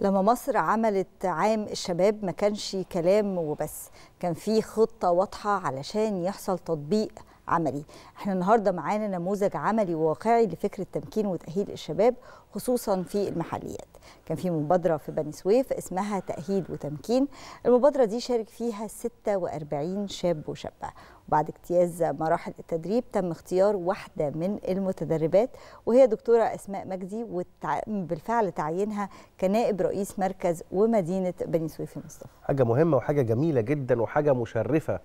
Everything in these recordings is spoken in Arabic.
لما مصر عملت عام الشباب ما كانش كلام وبس كان في خطة واضحة علشان يحصل تطبيق عملي. إحنا النهارده معانا نموذج عملي وواقعي لفكره تمكين وتأهيل الشباب خصوصا في المحليات. كان في مبادرة في بني سويف اسمها تأهيل وتمكين. المبادرة دي شارك فيها 46 شاب وشابة. وبعد اجتياز مراحل التدريب تم اختيار واحدة من المتدربات وهي دكتورة أسماء مجدي وبالفعل تعيينها كنائب رئيس مركز ومدينة بني سويف المصطفى حاجة مهمة وحاجة جميلة جدا وحاجة مشرفة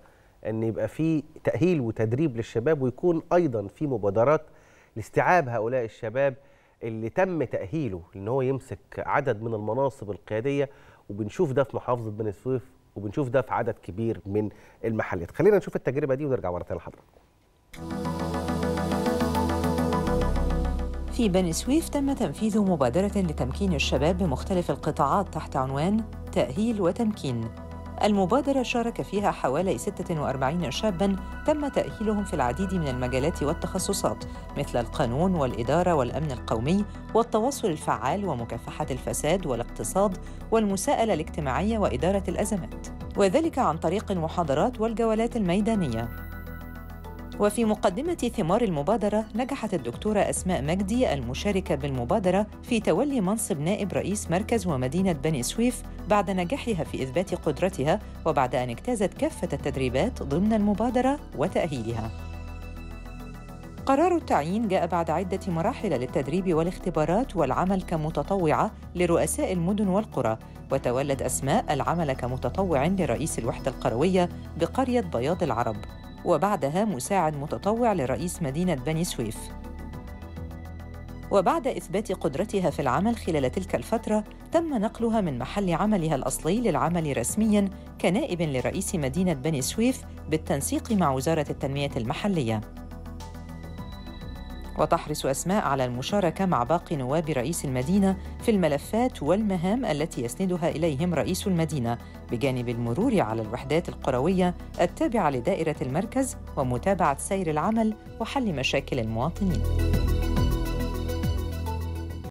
إن يبقى في تأهيل وتدريب للشباب ويكون أيضا في مبادرات لاستيعاب هؤلاء الشباب اللي تم تأهيله إن هو يمسك عدد من المناصب القيادية وبنشوف ده في محافظة بني سويف وبنشوف ده في عدد كبير من المحلات. خلينا نشوف التجربة دي ونرجع مره ثانية لحضراتكم في بني سويف تم تنفيذ مبادرة لتمكين الشباب بمختلف القطاعات تحت عنوان تأهيل وتمكين. المبادرة شارك فيها حوالي 46 شاباً تم تأهيلهم في العديد من المجالات والتخصصات مثل القانون والإدارة والأمن القومي والتواصل الفعال ومكافحة الفساد والاقتصاد والمساءلة الاجتماعية وإدارة الأزمات. وذلك عن طريق المحاضرات والجولات الميدانية. وفي مقدمة ثمار المبادرة نجحت الدكتورة أسماء مجدي المشاركة بالمبادرة في تولي منصب نائب رئيس مركز ومدينة بني سويف بعد نجاحها في إثبات قدرتها وبعد أن اجتازت كافة التدريبات ضمن المبادرة وتأهيلها. قرار التعيين جاء بعد عدة مراحل للتدريب والاختبارات والعمل كمتطوعة لرؤساء المدن والقرى، وتولت أسماء العمل كمتطوع لرئيس الوحدة القروية بقرية بياض العرب، وبعدها مساعد متطوع لرئيس مدينة بني سويف. وبعد إثبات قدرتها في العمل خلال تلك الفترة تم نقلها من محل عملها الأصلي للعمل رسمياً كنائب لرئيس مدينة بني سويف بالتنسيق مع وزارة التنمية المحلية. وتحرص أسماء على المشاركة مع باقي نواب رئيس المدينة في الملفات والمهام التي يسندها إليهم رئيس المدينة بجانب المرور على الوحدات القروية التابعة لدائرة المركز ومتابعة سير العمل وحل مشاكل المواطنين.